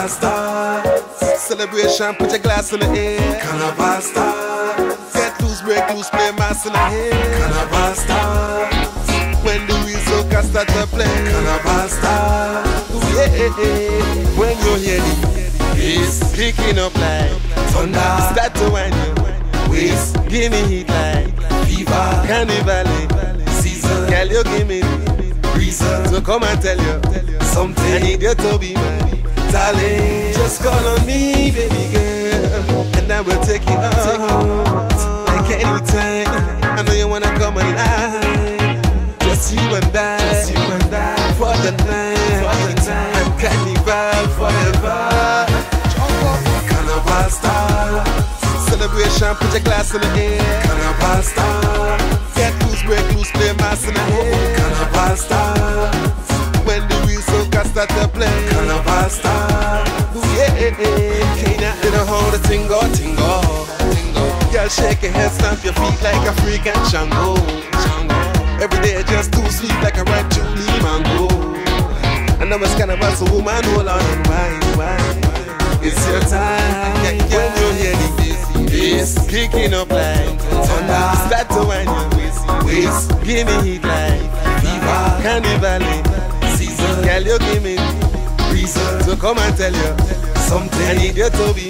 Carnival starts. Celebration, put your glass in the air. Carnival starts. Get loose, break loose, play mass in the head. Carnival starts. When the whistle can start to play. Carnival starts. Ooh, yeah, when you hear the bass kicking up like Thunder. start to wind you. Waist. Give me heat like Fever. carnival. Season. Girl, you give me Reason. so come and tell you. something. I need you to be mine. Darling. Just call on me, baby girl, and I will take you out. Like any time, I know you wanna come alive. Just you and I, Just you and I. for the night, For the night. and carnival forever. Carnival. Celebration, put your glass in the air. Carnival starts. Get loose, break loose, play mass in the head. Carnival starts. When the whistle can start to play. Starts. Ooh, yeah, can you, you know how the tingo, tingo, tingo. Girl, shake your head, stamp your feet like a freak and Shango. Shango. Every day just too sweet like a red Julie mango. And I'm a of a woman, hold on and wine, wine. It's your time when you hear the bass, kicking up like thunder. Start to wind your waist. Give me heat like Fever. carnival. Eh? Season. Girl, you give me Reason. so come and tell you. Something. I need you to be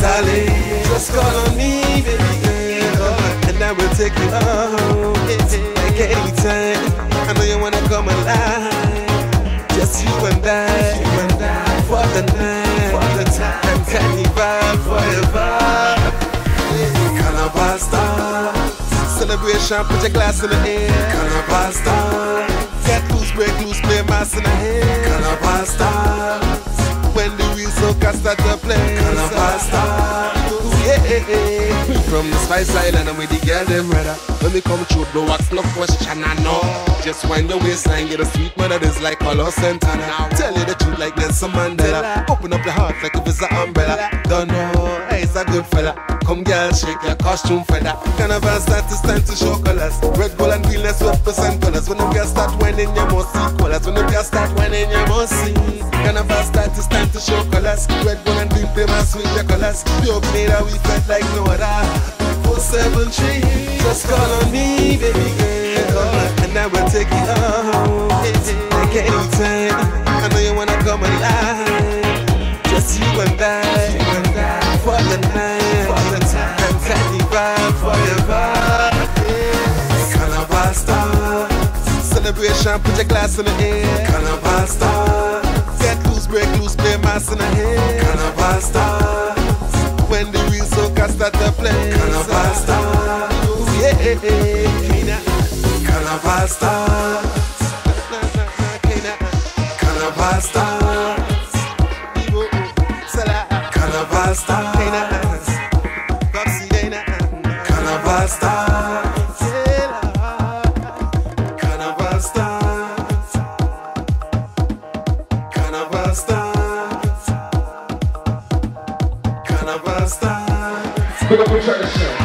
darling. Just call on me, baby girl, and I will take you home. Like anytime, I know you wanna come alive. Just you and I, You and I. for the night, For the time. and carnival forever. Carnival starts. Celebration, put your glass in the air. Carnival starts. Get loose, break loose, play mass in the head. Carnival starts. When the whistle can start to play. Carnival starts. Ooh, yeah. From the Spice Island and with the girl them brother. When we come through, no ask no question, I know. Just wind the waistline, get a sweet mother, this like Carlos Santana. Tell you the truth like Nelson Mandela. Open up your heart like if it's an umbrella. Don't know, hey, it's a good fella. Come girl, shake your costume feather. Carnival start to stand to show colors. Red, gold and let's represent colors. When the girls start whining, you must see colors. When the girls start whining, you must see. Carnival start to stand to show colors. Red, gold and green, they must swing their colors. Pure Grenada, we fight like no other. Four seven three, just call on me, baby girl, and I will take you home. Like anytime, I know you wanna come alive. Celebration, put your glass in the air. Carnival starts. Get loose, break loose, play mass in the head. Carnival starts. When the whistle can start to play. Carnival starts. Ooh, yeah, Carnival Kina. Carnival Salah. Carnival starts. Kina. Popsy, Dana. Carnival starts. Big up with tradition.